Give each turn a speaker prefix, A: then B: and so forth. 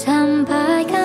A: Sampaikan